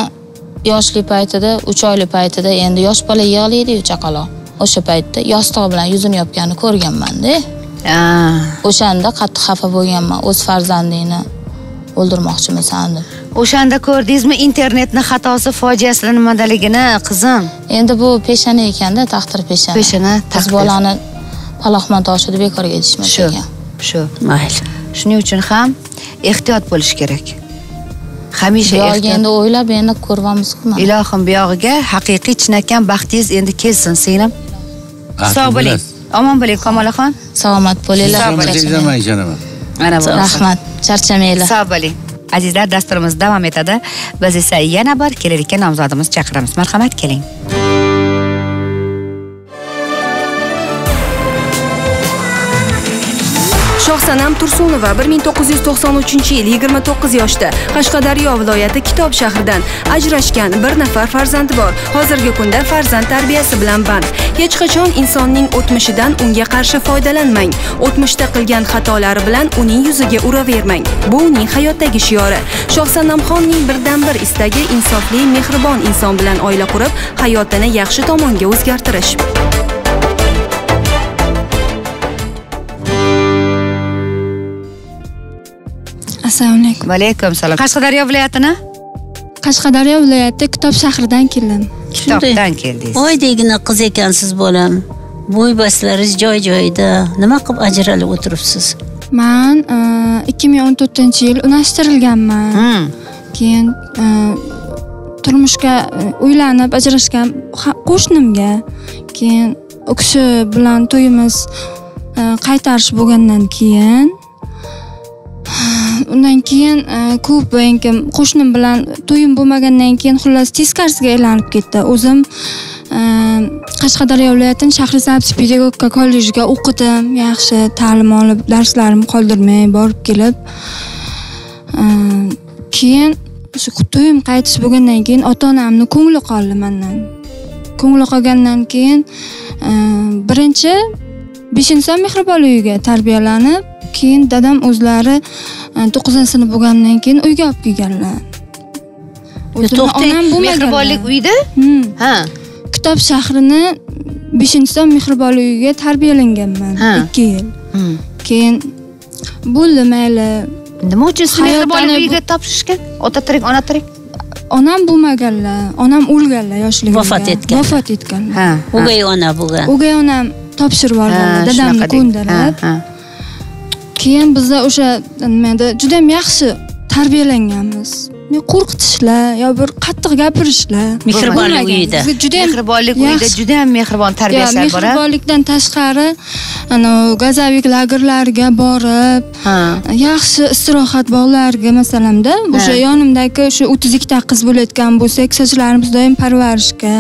yoshli paytida uch oyli paytida endi yosh bola yig'laydiyu chaqaloq. O'sha paytda yostig'i bilan yuzini yopganini ko'rganmanda o'shanda qattiq xafa bo'lganman. O'z farzandingni o'ldirmoqchimisan deb o'shanda ko'rdingizmi internetni xatosi fojiasi nimadaligini qizim? Endi bu peshana ekanda taqdir peshana. Peshana, qiz bolani palaxmon toshida bekorga aytishmas shu ekan. shu. Mayli. Shuning uchun ham ehtiyot bo'lish kerak. Hamisha buyog'iga endi o'ylab endi ko'ryapmizku mana ilohim buyog'iga haqiqiy chinakam baxtingiz endi kelsin singlim. Sog' bo'ling omon bo'ling kamolaxon salomat bo'linglar. Sog' bo'ling. Tezamay ishonaman. mana bu. Rahmat. charchamanglar sog' bo'ling. Azizlar dasturimiz davom etadi. Biz esa yana bir kelayotgan nomzodimiz chaqiramiz. Marhamat keling sanam tursunova 1993 yil 29 yoshda qashqadaryo viloyati kitob shahridan ajrashgan bir nafar farzandi bor. Hozirgi kunda farzand tarbiyasi bilan band. Hech qachon insonning o'tmishidan unga qarshi foydalanmang. O'tmishda qilgan xatolari bilan uning yuziga uravermang. Bu uning hayotdagi shiori. Shohsanamxonning birdan bir istagi insofli mehribon inson bilan oila qurib hayotini yaxshi tomonga o'zgartirish. Assalomu alaykum. Va alaykum salom qashqadaryo viloyatini? Qashqadaryo viloyati kitob shahridan keldim. Kitobdan keldingiz. Oydagina qiz ekansiz bolam. Bo'y bastlaringiz joy joyida. Nima qilib ajralib o'tiribsiz? Man ikki ming o'n to'rtinchi yil unashtirilganman. Hmm. keyin e, turmushga e, uylanib ajrashgan qo'shnimga. Keyin u kishi bilan to'yimiz e, qaytarish bo'lgandan keyin undan keyin e, ko'p qo'shnim bilan to'yim bo'lmagandan keyin xullas teskarisiga aylanib ketdi. O'zim e, qashqadaryo viloyatini shahrisabz pedagogika kollejiga o'qidim. Yaxshi ta'lim olib darslarimni qoldirmay borib kelib e, keyin shu to'yim qaytish bo'lgandan keyin ota onamni ko'ngli qoldi mandan. Ko'ngli qolgandan keyin birinchi beshinchi sinf mehribon uyiga tarbiyalanib keyin dadam o'zlari e, to'qqizinchi sinf bo'lgandan keyin uyga olib kelganlar. To'xtang, mehribonlik uyida? Hmm. ha. Kitob shahrini beshinchi sinf mehribon uyiga tarbiyalanganman ikki yil. Hmm. keyin bo'ldi mayli. Nima uchun siz Hayotani mehribonlik uyiga topshirishgan ota tirik ona tirik? Onam bo'lmaganlar onam o'lganlar yoshligimda Vafot etganlar. vafot etganlar. Ha o'gay ona bo'lgan. O'gay onam topshirib yuborganlar dadamni ko'ndirib keyin biza o'sha nimada judayam yaxshi tarbiyalanganmiz. Qo'rqitishlar yo bir qattiq gapirishlar. Mehribonlik uyida. Judayam mehribonlik uyida juda ham mehribon yo, tarbiyachilar bor mehribonlikdan tashqari anavi gazavik lagerlarga borib ha. yaxshi istirohat bog'lariga masalanda o'sha yonimdagi o'sha o'ttiz ikkita qiz bo'layotgan bo'lsak sochlarimiz doim parvarishga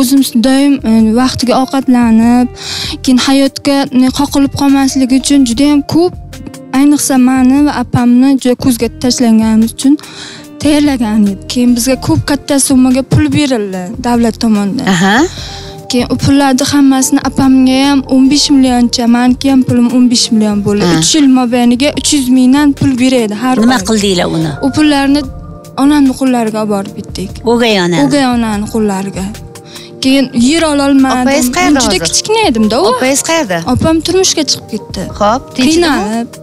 o'zimiz doim e, vaqtiga ovqatlanib keyin hayotga e, qoqilib qolmasligi uchun judayam ko'p ayniqsa mani va opamni juda ko'zga tashlanganimiz uchun tayyorlagan edi keyin bizga ko'p katta summaga pul berildi davlat tomonidan. Aha. Keyin u pullarni hammasini opamga ham o'n besh millioncha maniki ham pulim o'n besh million bo'ldi. Uch yil mobaynida uch yuz mingdan pul beradi har nima qildinglar uni? U pullarni onamni qo'llariga olib borib bitdik o'gay ona. O'gay onani qo'llariga. Keyin yer ololmadim. Opangiz qayerda juda kichkina edimda u. Opangiz qayerda? Opam turmushga chiqib ketdi. Ho'p qiynalib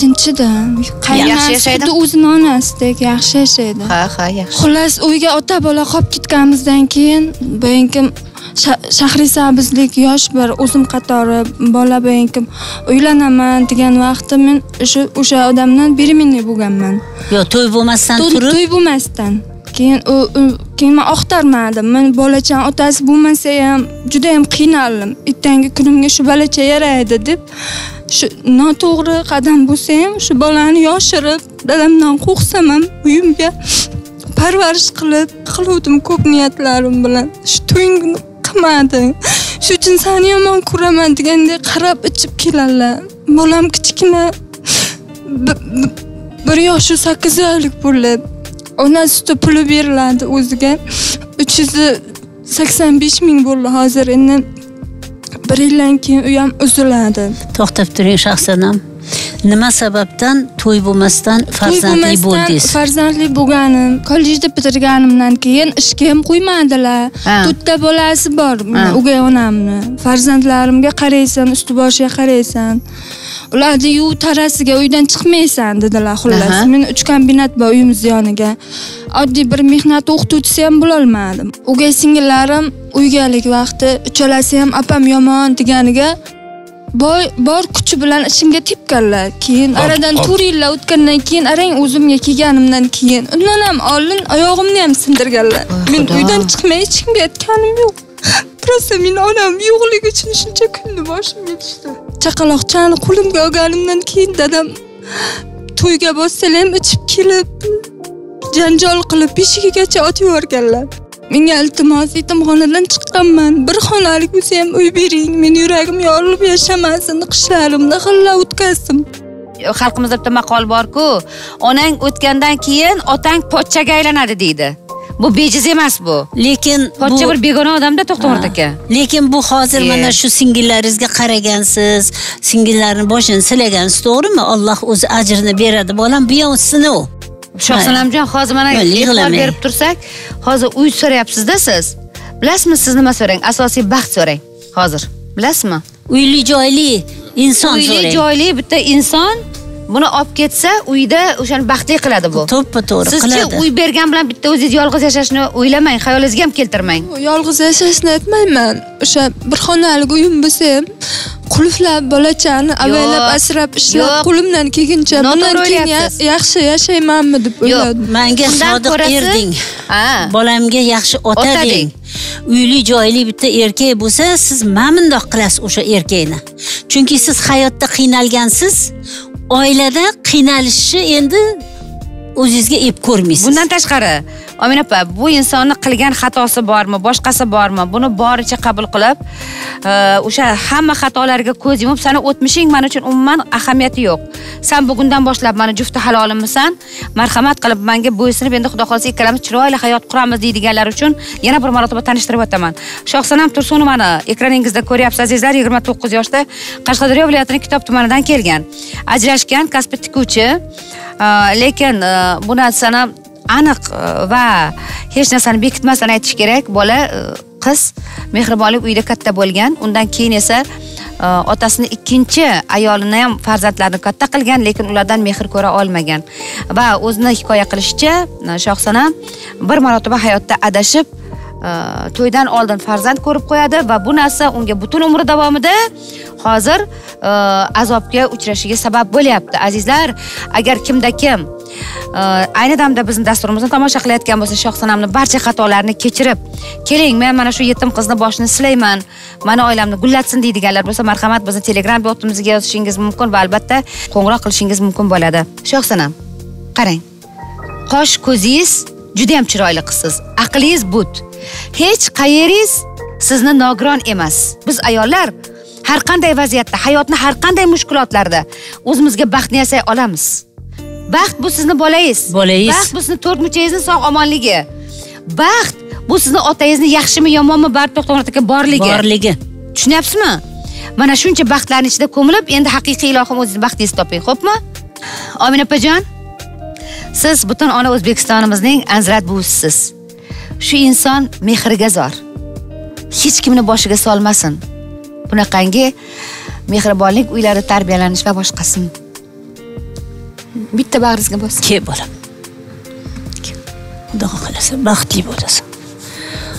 tinchidim Yaxshi qaynonasi yashaydimi? xuddi o'zini onasidek yaxshi yashaydi. Ha ha yaxshi. Xullas uyga ota bola qolib ketganimizdan keyin boyagi sha- shahrisabzlik yosh bir o'zim qatori bola boyagi uylanaman degan vaqtda men o'sha o'sha odamdan беременный bo'lganman. Yo to'y bo'lmasdan turib? to'y bo'lmasdan. Keyin u keyin man oqtarmadim. Men bolachan otasi bo'lmasa ham juda yam qiynaldim. Ertangi kunimga shu bolacha yaraydi deb shu noto'g'ri qadam bo'lsa ham shu bolani yoshirib dadamdan qo'rqsam ham uyimga parvarish qilib qiluvdim ko'p niyatlarim bilan. Shu to'yingni qilmadi shu uchun sani yomon ko'raman degandek qarab ichib keladilar bolam kichkina bir yoshi sakkiz oylik bo'lib ona suti puli beriladi o'ziga. Uch yuz sakson besh ming bo'ldi hozir endi. Bir yildan keyin u ham uziladi. To'xtab turing shahsanam nima sababdan to'y bo'lmasdan farzandli bo'ldingiz? farzandli bo'lganim kollejda bitirganimdan keyin ishga ham qo'ymadilar. To'rtta bolasi bor o'gay onamni. Farzandlarimga qaraysan usti boshiga qaraysan ularni yu tarasiga uydan chiqmaysan dedilar xullas. Men uch kombinat bor uyimiz yoniga. Oddiy bir mehnat o'qituvchisi ham bo'lolmadim. O'gay singillarim uygalik vaqti uchalasi ham opam yomon deganiga boy bor kuchi bilan ishimga tepganlar. Keyin aradan to'rt yillar o'tgandan keyin arang o'zimga kelganimdan keyin undan ham oldin oyog'imni ham sindirganlar. Men uydan chiqmay hech kimga aytganim yo'q. Просто meni onam yo'qligi uchun shuncha kuldi boshimga tushdi chaqaloqchani qo'limga olganimdan keyin dadam to'yga borsalar ham ichib kelib janjal qilib beshigigacha otib yuborganlar. Menga iltimos yetimxonadan chiqqanman. Bir xonalik bo'lsa ham uy bering meni yuragim yorilib yashamasin qishlarimni xilla o'tkazsin xalqimizda bitta maqol borku onang o'tgandan keyin otang pochchaga aylanadi deydi. Bu bejiz emas bu. Lekin pochcha bir begona odamda to'xtamurod aka lekin bu hozir mana shu singillaringizga qaragansiz singillarni boshini silagansiz to'g'rimi? Alloh o'zi ajrini beradi bolam bu ham sinov shohsanamjon hozir mana e'tibor berib tursak hozir uy so'rayapsizda siz. Bilasizmi siz nima so'rang? Asosiy baxt so'rang hozir. Bilasizmi? Uyli joyli inson uyli joyli bitta inson buni olib ketsa uyda o'shani baxtli qiladi bu. To'ppa to'g'ri sizchi qiladi. uy bergan bilan bitta o'zingiz yolg'iz yashashni o'ylamang xayolingizga ham keltirmang. Yolg'iz yashashni aytmayman. O'sha bir xonalik uyim bo'lsa ham qulflab bolachani avaylab asrab ishlab qo'limdan kelguncha bundan keyin yaxshi yashaymanmi deb yo'q. o'yladim manga sodiq erding. Ha. Bolamga yaxshi ota deng. uyli joyli bitta erkak bo'lsa siz mana bundoq qilasiz o'sha erkakni. Chunki siz hayotda qiynalgansiz oilada qiynalishni endi o'zingizga ep ko'rmaysiz. Bundan tashqari omina opa bu insonni qilgan xatosi bormi boshqasi bormi buni boricha qabul qilib e, o'sha hamma xatolarga ko'z yumib sani o'tmishing man uchun umuman ahamiyati yo'q. San bugundan boshlab mani jufti halolimmisan marhamat qilib manga bo'ysunib endi xudo xohlasa ikkalamiz chiroyli hayot quramiz deydiganlar uchun yana bir marotaba tanishtirib o'taman. Shohsanam tursunovani ekraningizda ko'ryapsiz azizlar yigirma to'qqiz yoshda qashqadaryo viloyatining kitob tumanidan kelgan. Ajrashgan kasbi tikuvchi lekin bu narsani aniq va hech narsani bekitmasdan aytish kerak bola qiz mehribonlik uyida katta bo'lgan undan keyin esa otasini ikkinchi ayolini ham farzandlarini katta qilgan lekin ulardan mehr ko'ra olmagan va o'zini hikoya qilishicha e, shohsanam bir marotaba hayotda adashib Э, to'ydan oldin farzand ko'rib qo'yadi va bu narsa unga butun umri davomida hozir e, azobga uchrashiga sabab bo'lyapti. Azizlar agar kimda kim e, ayni damda bizni dasturimizni tomosha qilayotgan bo'lsa shohsanamni barcha xatolarini kechirib keling men mana shu yetim qizni boshini silayman mani oilamni gullatsin deydiganlar bo'lsa marhamat bizni telegram botimizga yozishingiz mumkin va albatta qo'ng'iroq qilishingiz mumkin bo'ladi. Shohsanam qarang qosh ko'zingiz judayam chiroyli qizsiz aqlingiz but. Hech qayeringiz sizni nogiron emas. Biz ayollar har qanday vaziyatda hayotni har qanday mushkulotlarda o'zimizga baxtni yasay olamiz. Baxt bu sizni bolangiz. Bolangiz. baxt bu sizni to'rt muchangizni sog' omonligi. Baxt bu sizni otangizni yaxshimi yomonmi baribir to'xtamurod aka borligi. Borligi. Tushunyapsizmi? Mana shuncha baxtlarni ichida ko'milib endi haqiqiy ilohim o'zingizni baxtingizni toping xo'pmi? Omina opajon siz butun ona o'zbekistonimizning anzirat buvisisiz shu inson mehriga zor. Hech kimni boshiga solmasin. Bunaqangi mehribonlik uylari tarbiyalanish va boshqasi bitta bag'ringizga bosing. Ke bolam xudo xohlasa baxtli bo'lasan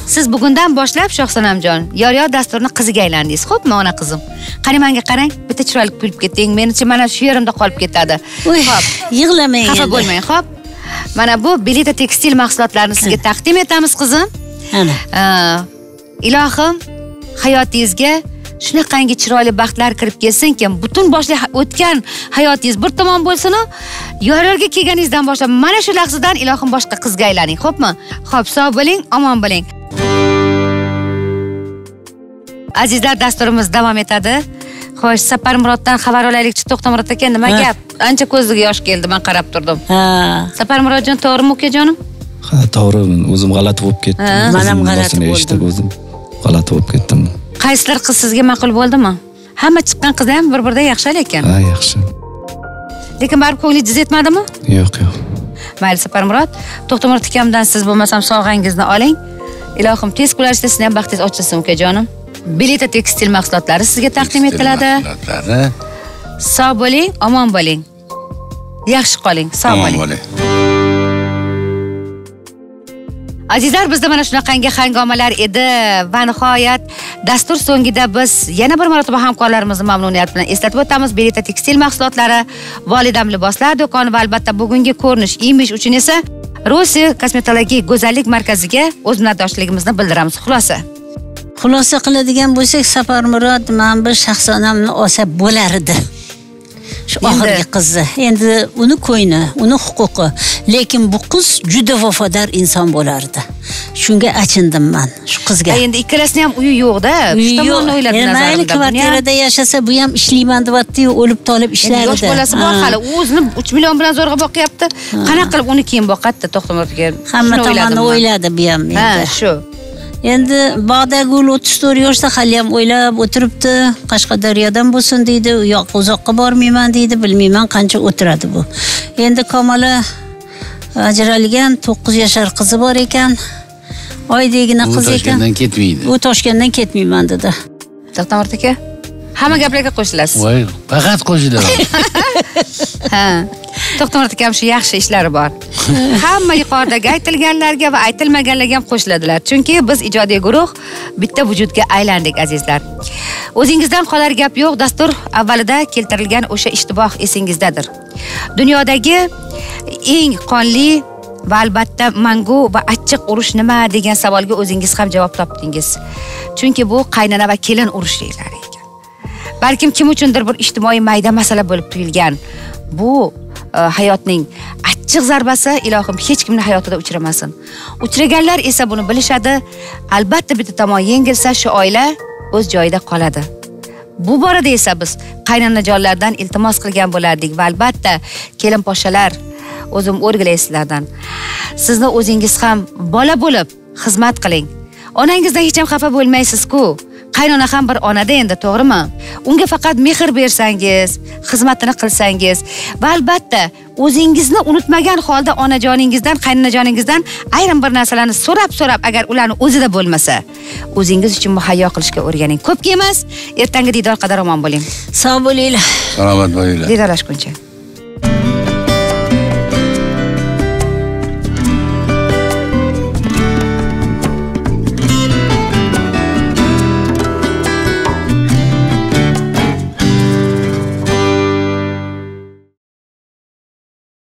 siz bugundan boshlab shohsanamjon yor yor dasturini qiziga aylandingiz. Xo'pmi ona qizim? Qani manga qarang bitta chiroyli kulib ketding. Menimcha mana shu yerimda qolib ketadi. Xo'p. yig'lamang xafa bo'lmang xo'p. Mana bu belita tekstil mahsulotlarini sizga taqdim etamiz qizim. Ana. Ilohim hayotingizga shunaqangi chiroyli baxtlar kirib kelsinki butun boshli o'tgan hayotingiz bir tomon bo'lsinu. Yorlarga kelganingizdan boshlab mana shu lahzadan ilohim boshqa qizga aylaning xo'pmi? Ho'p sog' bo'ling omon bo'ling. Azizlar dasturimiz davom etadi. Xo'sh saparmuroddan xabar olaylikchi to'xtamurod aka nima gap? Ancha ko'ziga yosh keldi man qarab turdim. Ha. Saparmurodjon to'g'rimi ukajonim ha to'g'ri o'zim g'alati bo'lib ketdim. Man ham g'alati bo'ldim. eshitib o'zim g'alati bo'lib ketdim qaysidir qiz sizga ma'qul bo'ldimi? Hamma chiqqan qizlar ham bir biridan yaxshi lekin ha yaxshi. Lekin baribir ko'nglingiz jiz etmadimi? Yo'q yo'q. Mayli saparmurod to'xtamurod akamdan siz bo'lmasam sovg'angizni oling. Ilohim tez kunlarda sizni ham baxtingiz ochilsin ukajonim belita tekstil mahsulotlari sizga taqdim etiladi. mahsulotlari. Sog' bo'ling omon bo'ling. Yaxshi qoling sog' omon bo'ling azizlar bizda mana shunaqangi hangomalar edi va nihoyat dastur so'ngida biz yana bir marotaba hamkorlarimizni mamnuniyat bilan eslatib o'tamiz. Belita tekstil mahsulotlari volidam liboslar do'koni va albatta bugungi ko'rinish imij uchun esa rosi kosmetologik go'zallik markaziga o'z minnatdorchiligimizni bildiramiz. Xulosa. Xulosa qiladigan bo'lsak safarmurod man bir shahzonamni olsa bo'lar edi. Shu oxirgi qizni endi uni ko'ngli uni huquqi lekin bu qiz juda vafodor inson bo'lardi. Shunga achindim man shu qizga. Endi ikkalasini ham uyi yo'qda shu tomonni o'yladi Endi mayli kvartirada yashasa bu ham ishlayman deyaptiyu o'lib tolib Endi ishlar yosh bolasi bor Ha. hali u o'zini uch million bilan zo'rg'a boqyapti. Qanaqa qilib uni keyin boqadida to'xtamurga hamma o'yladim tomonni o'yladi bu ham ha endi. shu endi bog'dagul o'ttiz to'rt yoshda hali ham o'ylab o'tiribdi. Qashqadaryodan bo'lsin deydi u yoqqa uzoqqa bormayman deydi bilmayman qancha o'tiradi bu. Endi komala ajralgan to'qqiz yashar qizi bor ekan. Oydagina u qiz ekan. Toshkentdan ketmaydi. U toshkentdan ketmayman dedi. To'xtamurod aka hamma gaplarga qo'shilasiz. Voy faqat qo'shilaman ha to'xtamurod akam shu yaxshi ishlari bor. Hamma yuqoridagi aytilganlarga va aytilmaganlarga ham qo'shiladilar. Chunki biz ijodiy guruh bitta vujudga aylandik azizlar. O'zingizdan qolar gap yo'q dastur avvalida keltirilgan o'sha ishtiboh esingizdadir. Dunyodagi eng qonli va albatta mangu va achchiq urush nima degan savolga o'zingiz ham javob topdingiz. Chunki bu qaynona va kelin urushlari ekan. Balkim kim uchundir bir ijtimoiy mayda masala bo'lib tuyulgan. Bu Э, hayotning achchiq zarbasi ilohim hech kimni hayotida uchramasin uchraganlar esa buni bilishadi. Albatta bitta tomon yengilsa shu oila o'z joyida qoladi. Bu borada esa biz qaynonajonlardan iltimos qilgan bo'lardik va albatta kelin poshalar o'zim o'rgilay sizlardan sizni o'zingiz ham bola bo'lib xizmat qiling. Onangizdan hech ham xafa bo'lmaysiz-ku. Qaynona ham bir onada endi to'g'rimi? Unga faqat mehr bersangiz xizmatini qilsangiz va albatta o'zingizni unutmagan holda onajoningizdan qaynanajoningizdan ayrim bir narsalarni so'rab so'rab agar ularni o'zida bo'lmasa o'zingiz uchun muhayyo qilishga o'rganing. Ko'pga emas ertangi diydor qadar omon bo'ling. Sog' bo'linglar. Salomat bo'linglar. Diydorlashguncha